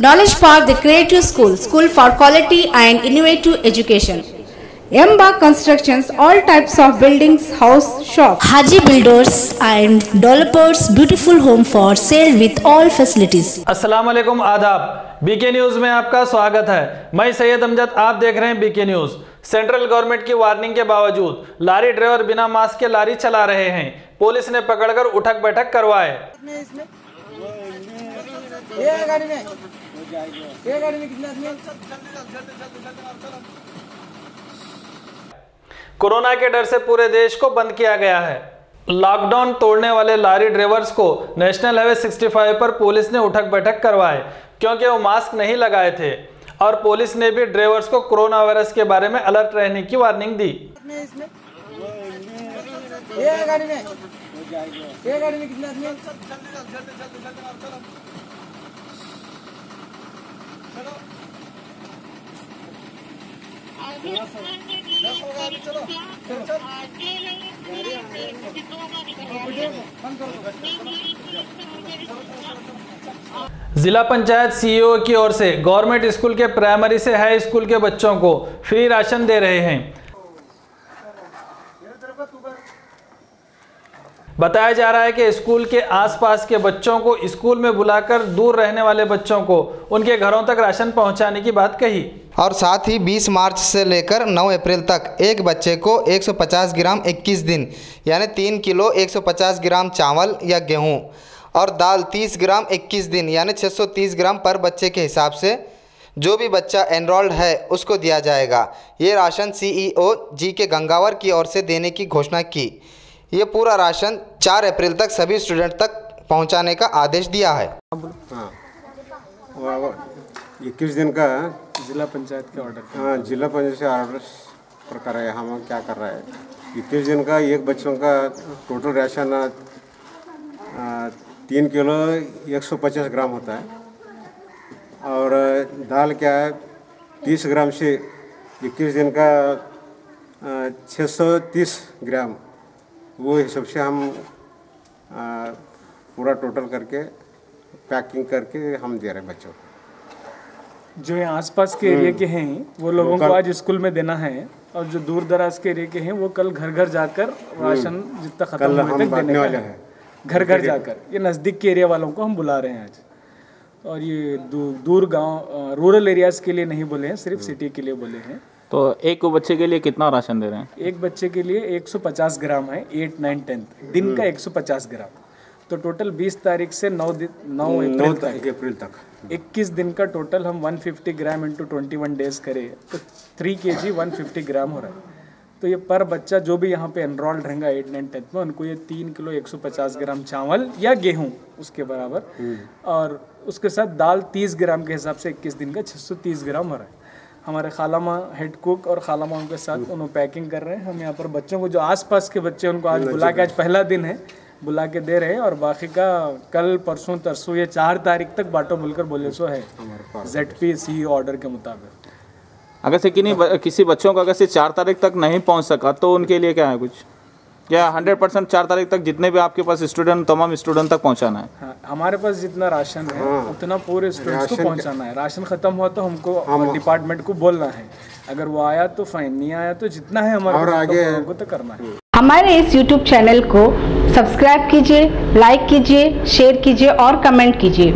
Knowledge Park, the Creative School, School for Quality and Innovative Education. Emba Constructions, all types of buildings, house, shop. Haji Builders and Developers, beautiful home for sale with all facilities. अस्सलाम वालेकुम आदाब BK news में आपका स्वागत है मैं सैयद अमजद आप देख रहे हैं बीके न्यूज़ सेंट्रल गवर्नमेंट की वार्निंग के बावजूद लारी ड्राइवर बिना मास्क के लारी चला रहे हैं पुलिस ने पकड़कर उठक बैठक करवाए ये गाड़ी में ये गाड़ी में कितने आदमी कोरोना के डर से पूरे देश को बंद किया गया है। लॉकडाउन तोड़ने वाले लारी ड्राइवर्स को नेशनल हाईवे 65 पर पुलिस ने उठक बैठक करवाए क्योंकि वो मास्क नहीं लगाए थे। और पुलिस ने भी ड्राइवर्स को कोरोना वायरस के बारे में अलर्ट रहने की वार्निंग दी। ये गाड़ी में ये गाड़ी में कितने आदमी जिला पंचायत सीईओ की ओर से गवर्नमेंट स्कूल के प्राइमरी से हाई स्कूल के बच्चों को फ्री राशन दे रहे हैं। बताया जा रहा है कि स्कूल के आसपास के बच्चों को स्कूल में बुलाकर दूर रहने वाले बच्चों को उनके घरों तक राशन पहुँचाने की बात कही। और साथ ही 20 मार्च से लेकर 9 अप्रैल तक एक बच्चे को 150 ग्राम 21 दिन, यानी 3 किलो 150 ग्राम चावल या गेहूँ, और दाल 30 ग्राम 21 दिन, यानी 630 ग्राम पर बच्चे के हिसाब से जो भी बच्चा एनरोल्ड है, उसको दिया जाएगा। ये राशन सीईओ जी के गंगावर की ओर से देने की घोषणा की। ये पूरा राशन 4 अप्रैल तक सभी स्टूडेंट तक पहुँचाने का आदेश दिया है। इक्कीस दिन का जिला पंचायत के ऑर्डर हाँ, जिला पंचायत से ऑर्डर प्रकार है। हम क्या कर रहे हैं? इक्कीस दिन का एक बच्चों का टोटल राशन तीन किलो एक सौ पचास ग्राम होता है। और दाल क्या है? तीस ग्राम से इक्कीस दिन का छः सौ तीस ग्राम। वो हिसाब से हम आ, पूरा टोटल करके पैकिंग करके हम दे रहे हैं बच्चों को। जो आसपास के एरिया के हैं वो लोगों को आज स्कूल में देना है और जो दूर दराज के एरिया के हैं वो कल घर घर जाकर राशन जितना खत्म होने तक देने वाले है। हैं। घर घर जाकर ये नज़दीक के एरिया वालों को हम बुला रहे हैं आज। और ये दू, दूर गाँव रूरल एरियाज़ के लिए नहीं बोले हैं सिर्फ़ सिटी के लिए बोले हैं। तो एक बच्चे के लिए कितना राशन दे रहे हैं? एक बच्चे के लिए 150 ग्राम है एट नाइन टेंथ दिन का 150 ग्राम। तो टोटल 20 तारीख से 9 दिन 9 नौ अप्रैल तक। तक अप्रैल तक। 21 दिन का टोटल हम 150 gram into twenty one days करें। तो थ्री के जी वन फिफ्टी ग्राम हो रहा है। तो ये पर बच्चा जो भी यहाँ पे एनरोल्ड रहेगा एट नाइन टेंथ में उनको ये तीन किलो 150 ग्राम चावल या गेहूँ उसके बराबर। और उसके साथ दाल 30 ग्राम के हिसाब से 21 दिन का 630 ग्राम हो रहा है। हमारे खाला माँ हेड कुक और खाला माँ के साथ उन्होंने पैकिंग कर रहे हैं। हम यहाँ पर बच्चों को जो आसपास के बच्चे उनको आज बुला के आज पहला दिन है बुला के दे रहे हैं और बाकी का कल परसों तरसों ये चार तारीख तक बाटो बुलकर बोले सो है। जेड पी सी ऑर्डर के मुताबिक। अगर से किन्हीं नहीं किसी बच्चों को अगर से चार तारीख तक नहीं पहुँच सका तो उनके लिए क्या है कुछ? क्या हंड्रेड परसेंट चार तारीख तक जितने भी आपके पास स्टूडेंट तमाम स्टूडेंट तक पहुंचाना है? हाँ, हमारे पास जितना राशन है उतना पूरे स्टूडेंट्स को पहुंचाना है। राशन खत्म हुआ तो हमको डिपार्टमेंट को बोलना है। अगर वो आया तो फाइन नहीं आया तो जितना है हमारे और आगे- लोगों को तो करना है। हमारे इस YouTube चैनल को सब्सक्राइब कीजिए लाइक कीजिए शेयर कीजिए और कमेंट कीजिए।